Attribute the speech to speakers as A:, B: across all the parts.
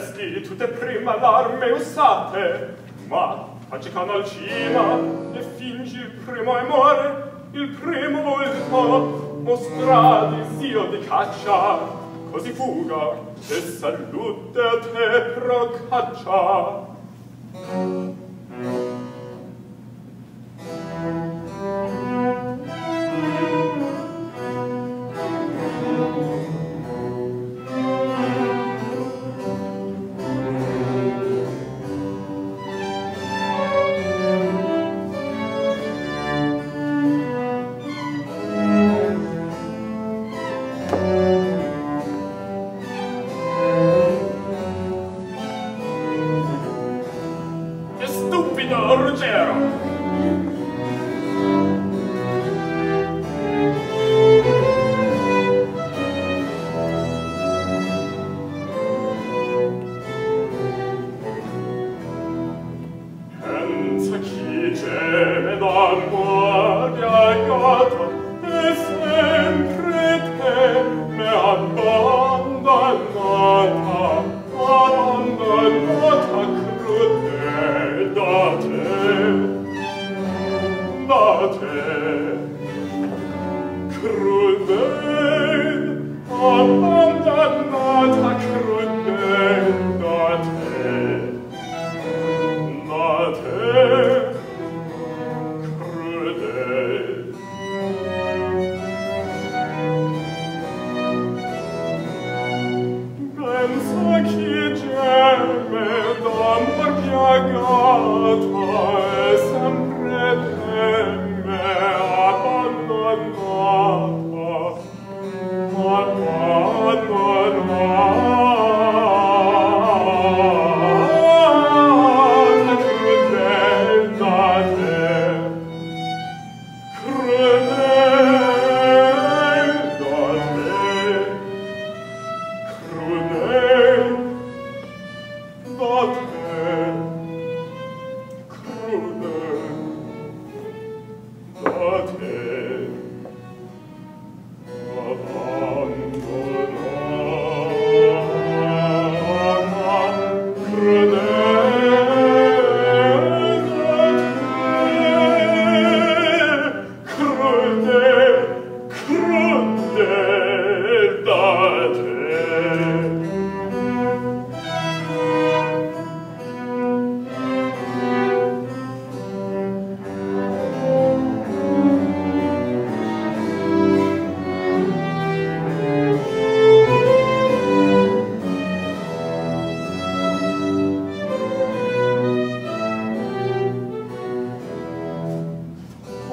A: vesti tutte prima l'arme usate. Ma accecan al cima e fingi il primo amore. Il primo volto mostrati zio di caccia. Così fuga e salute te procaccia.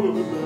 B: good.